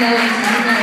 lời